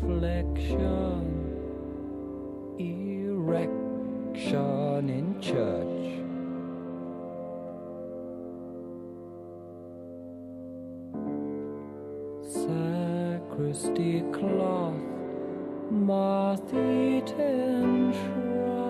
genuflection, erection in church. Sacristy cloth, moth eaten shrine.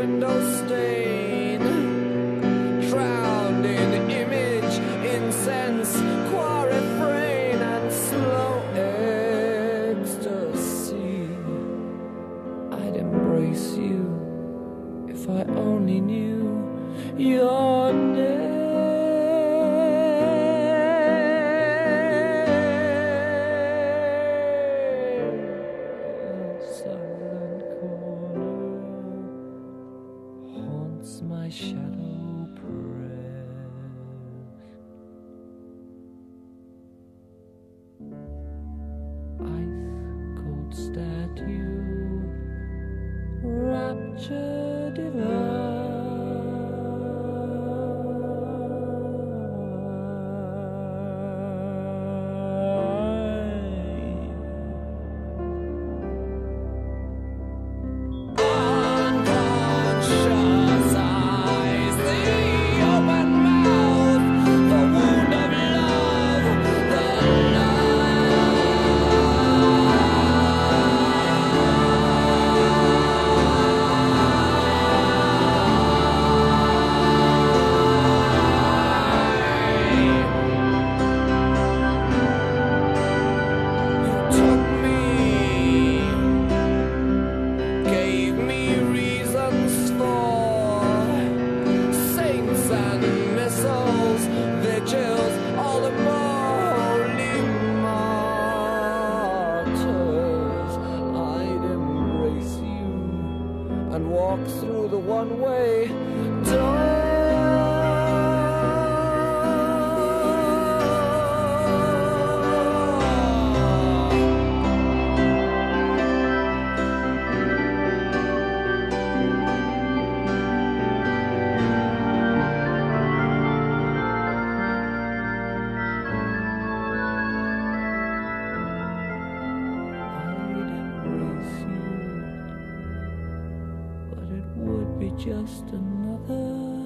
window stay. shadow prayers. Ice cold statue, rapture divine. through the one way. just another.